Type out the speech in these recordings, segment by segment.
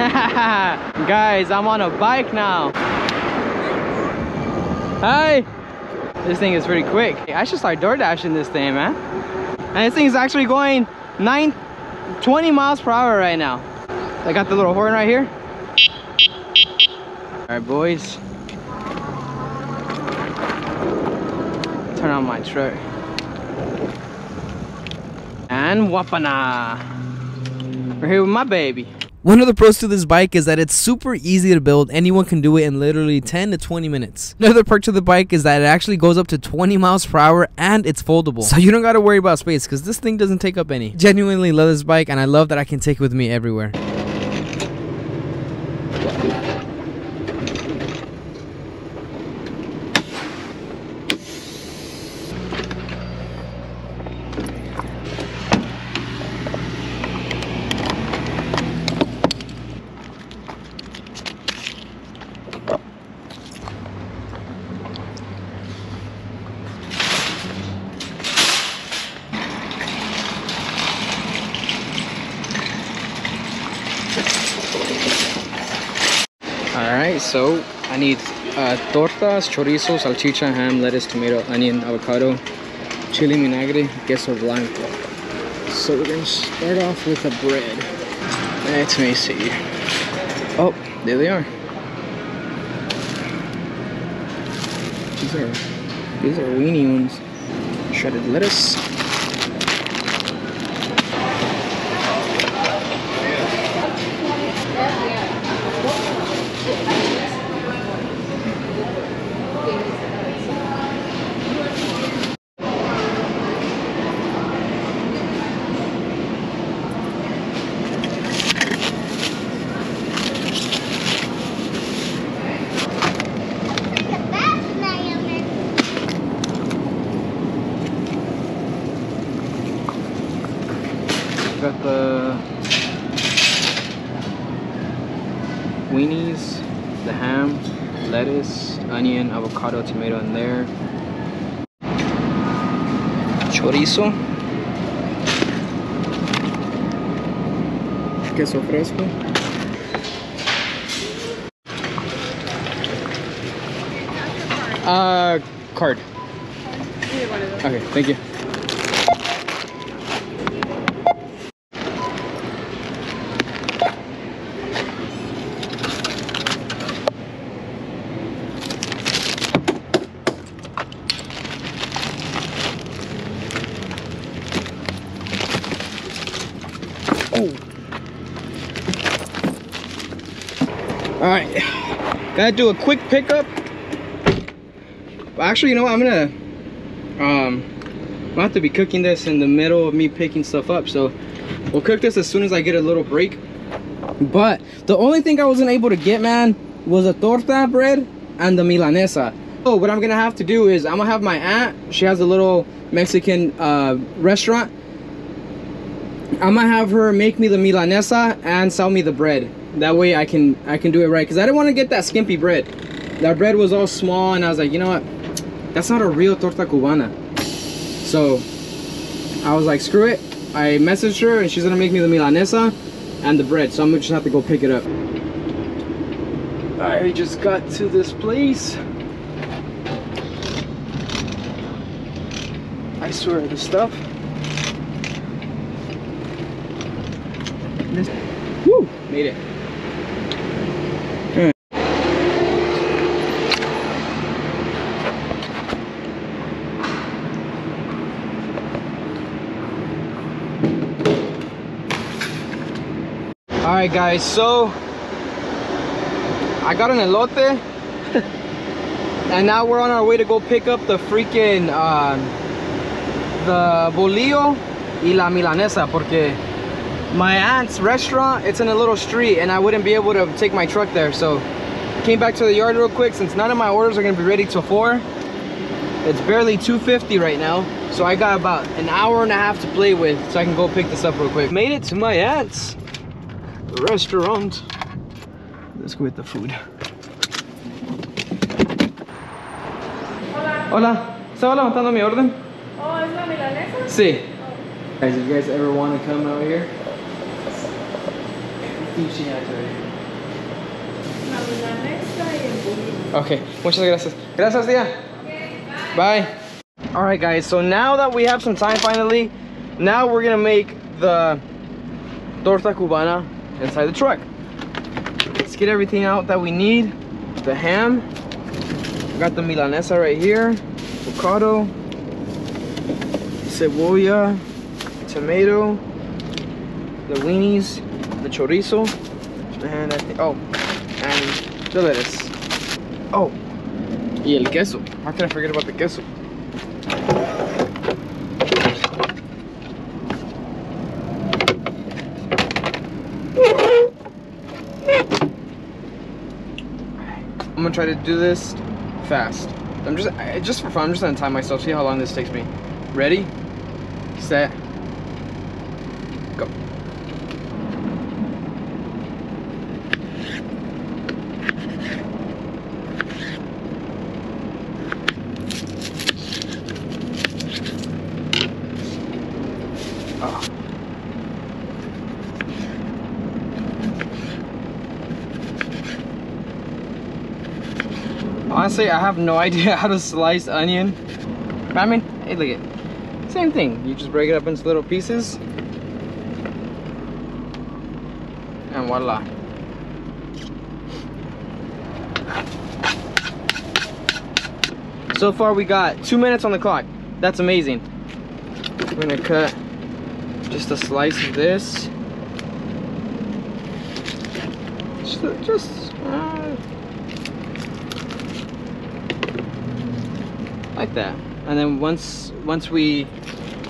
Guys, I'm on a bike now. Hi. This thing is pretty quick. I should start door dashing this thing, man. And this thing is actually going 9, 20 miles per hour right now. I got the little horn right here. All right, boys. Turn on my truck. And wapana. We're here with my baby. One of the pros to this bike is that it's super easy to build. Anyone can do it in literally 10 to 20 minutes. Another perk to the bike is that it actually goes up to 20 miles per hour and it's foldable. So you don't gotta worry about space because this thing doesn't take up any. Genuinely love this bike and I love that I can take it with me everywhere. Alright, so I need uh, tortas, chorizo, salchicha, ham, lettuce, tomato, onion, avocado, chili vinagre, queso blanco. So we're gonna start off with the bread. Let me see. Oh, there they are. These are these are weenie ones. Shredded lettuce. Got the weenies, the ham, lettuce, onion, avocado, tomato in there. Chorizo. Queso fresco. Uh, card. Okay, thank you. All right, gotta do a quick pickup. Actually, you know what? I'm gonna um, I'm gonna have to be cooking this in the middle of me picking stuff up. So we'll cook this as soon as I get a little break. But the only thing I wasn't able to get, man, was a torta bread and the milanesa. So what I'm gonna have to do is I'm gonna have my aunt. She has a little Mexican uh, restaurant. I'm gonna have her make me the milanesa and sell me the bread. That way I can I can do it right because I didn't want to get that skimpy bread. That bread was all small and I was like, you know what? That's not a real torta cubana. So I was like, screw it. I messaged her and she's gonna make me the milanesa and the bread. So I'm gonna just have to go pick it up. I just got to this place. I swear the stuff. This, woo, made it. All right, guys. So I got an elote, and now we're on our way to go pick up the freaking uh, the bolillo y la milanesa, porque my aunt's restaurant it's in a little street, and I wouldn't be able to take my truck there. So came back to the yard real quick since none of my orders are gonna be ready till four. It's barely 2.50 right now, so I got about an hour and a half to play with, so I can go pick this up real quick. Made it to my aunt's restaurant. Let's go get the food. Hola, estaba levantando mi orden. Oh, ¿es la milanesa? Sí. Oh. Guys, if you guys ever want to come out here, I think she has already. Una milanesa y embutido. Okay, muchas gracias. Gracias, tía. Bye. All right, guys. So now that we have some time finally, now we're gonna make the torta cubana inside the truck. Let's get everything out that we need. The ham. Got the milanesa right here. Avocado. Cebolla. Tomato. The weenies. The chorizo. And I think, oh, and the lettuce. Oh, y el queso. How can I forget about the queso? Gonna try to do this fast. I'm just, just for fun, I'm just gonna time myself, see how long this takes me. Ready, set, Honestly, I have no idea how to slice onion. I mean, hey, look at same thing. You just break it up into little pieces, and voila. So far, we got two minutes on the clock. That's amazing. We're gonna cut just a slice of this. Just, just uh, like that. And then once once we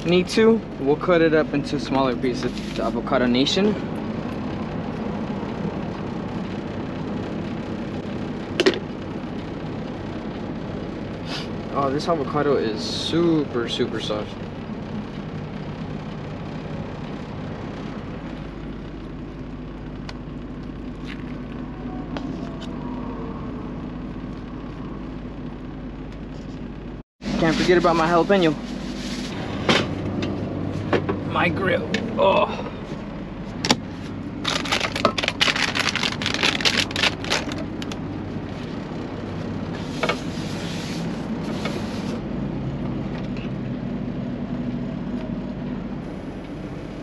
need to, we'll cut it up into smaller pieces. The avocado nation. Oh, this avocado is super, super soft. Can't forget about my jalapeno. My grill. Oh.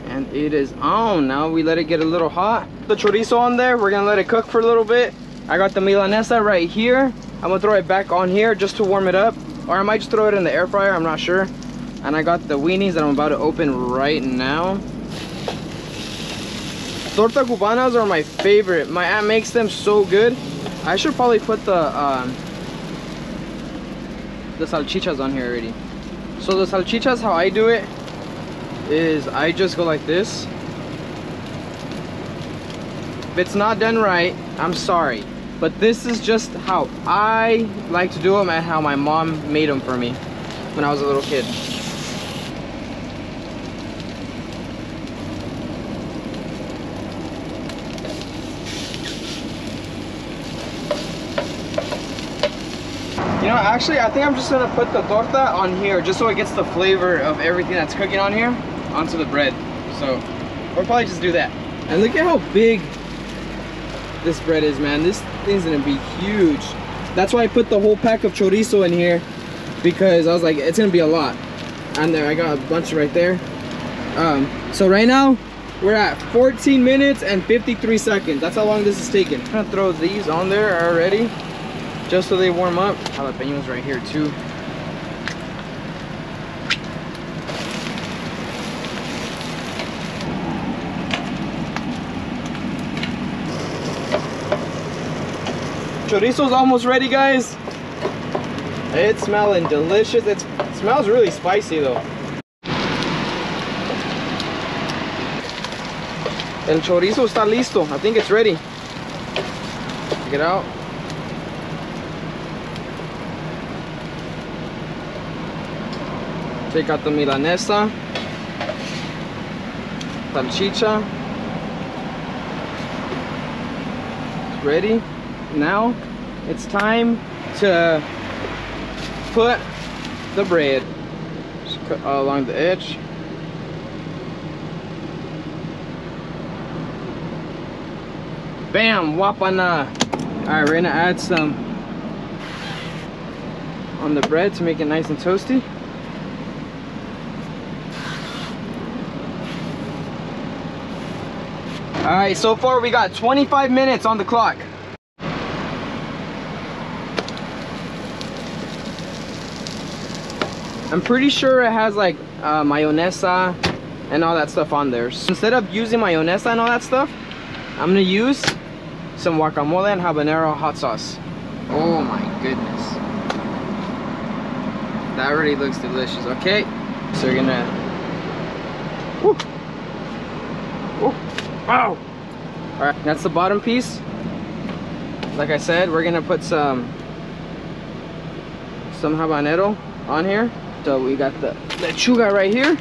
And it is on. Now we let it get a little hot. The chorizo on there, we're gonna let it cook for a little bit. I got the milanesa right here. I'm gonna throw it back on here just to warm it up. Or I might just throw it in the air fryer, I'm not sure. And I got the weenies that I'm about to open right now. Torta cubanas are my favorite. My aunt makes them so good. I should probably put the um, the salchichas on here already. So the salchichas, how I do it is I just go like this. If it's not done right, I'm sorry. But this is just how I like to do them and how my mom made them for me when I was a little kid. You know, actually, I think I'm just gonna put the torta on here just so it gets the flavor of everything that's cooking on here onto the bread. So, we'll probably just do that. And look at how big this bread is, man. This thing's gonna be huge. That's why I put the whole pack of chorizo in here because I was like, it's gonna be a lot. And there, I got a bunch right there. Um, so right now, we're at 14 minutes and 53 seconds. That's how long this is taking. I'm gonna throw these on there already, just so they warm up. Jalapenos right here too. Chorizo's almost ready, guys. It's smelling delicious. It smells really spicy though. El chorizo está listo. I think it's ready. Check it out. Take out the milanesa. Salchicha. It's ready. Now it's time to put the bread just cut along the edge. Bam, wapana. Uh, Alright, we're gonna add some on the bread to make it nice and toasty. All right, so far we got 25 minutes on the clock. I'm pretty sure it has like uh, mayonesa and all that stuff on there. So instead of using mayonesa and all that stuff, I'm gonna use some guacamole and habanero hot sauce. Oh my goodness. That already looks delicious. Okay, so we're gonna. Woo. Woo. Wow. All right, that's the bottom piece. Like I said, we're gonna put some some habanero on here. So we got the lechuga right here.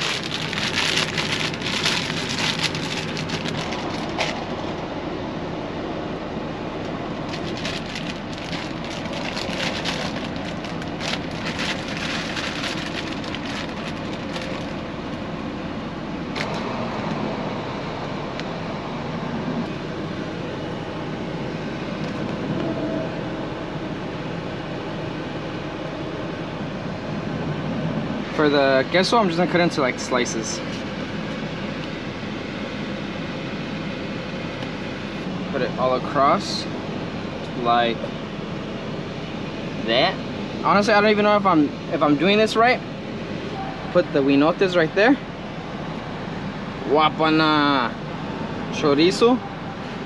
For the queso, I'm just gonna cut into like slices. Put it all across, like that. Honestly, I don't even know if I'm if I'm doing this right. Put the winotes right there. Guapana chorizo.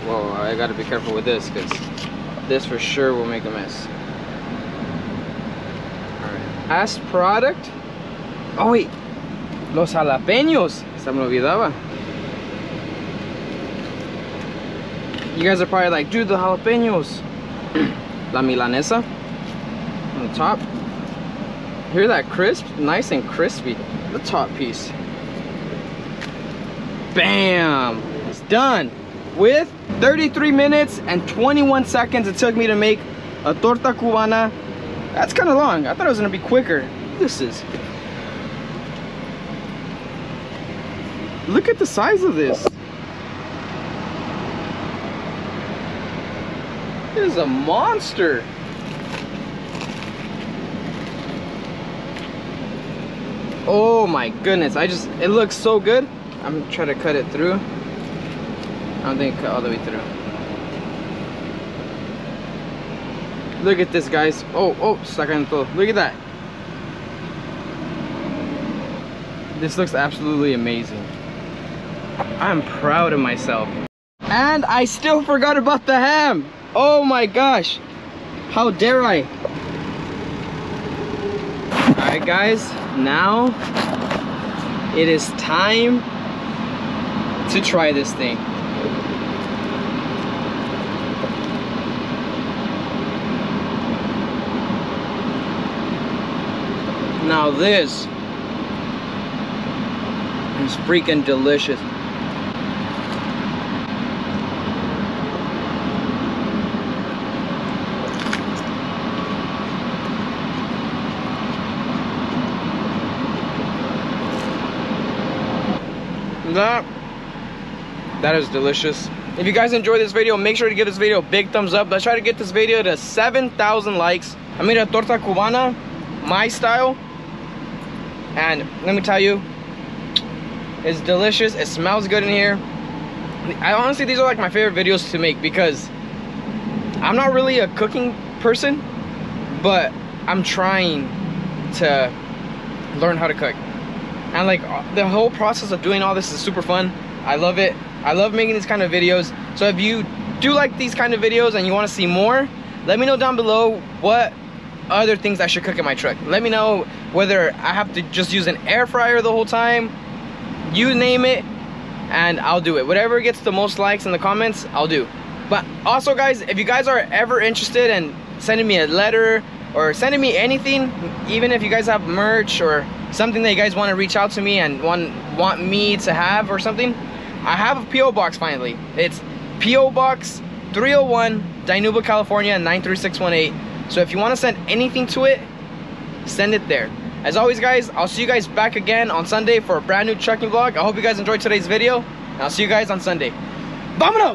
Whoa, I gotta be careful with this because this for sure will make a mess. Alright. Last product Oh, wait. Los jalapeños. Se me olvidaba. You guys are probably like, dude, the jalapeños. La milanesa on the top. Hear that crisp? Nice and crispy. The top piece. Bam! It's done. With 33 minutes and 21 seconds it took me to make a torta cubana. That's kind of long. I thought it was going to be quicker. This is Look at the size of this. It is a monster. Oh my goodness, I just, it looks so good. I'm trying to cut it through. I don't think cut all the way through. Look at this guys. Oh, oh, sacando. Look at that. This looks absolutely amazing. I'm proud of myself. And I still forgot about the ham. Oh my gosh. How dare I? Alright guys, now it is time to try this thing. Now this is freaking delicious. That that is delicious. If you guys enjoyed this video make sure to give this video a big thumbs up. Let's try to get this video to 7,000 likes. I made a torta cubana my style. And let me tell you it's delicious. It smells good in here. I honestly these are like my favorite videos to make because I'm not really a cooking person but I'm trying to learn how to cook and like the whole process of doing all this is super fun. I love it. I love making these kind of videos. So if you do like these kind of videos and you want to see more let me know down below what other things i should cook in my truck. Let me know whether i have to just use an air fryer the whole time you name it and i'll do it. Whatever gets the most likes in the comments i'll do. But also guys if you guys are ever interested in sending me a letter or sending me anything even if you guys have merch or something that you guys want to reach out to me and want want me to have or something i have a po box finally. It's po box 301 dinuba california 93618 so if you want to send anything to it send it there. As always guys i'll see you guys back again on sunday for a brand new trucking vlog. I hope you guys enjoyed today's video and i'll see you guys on sunday. Vámonos!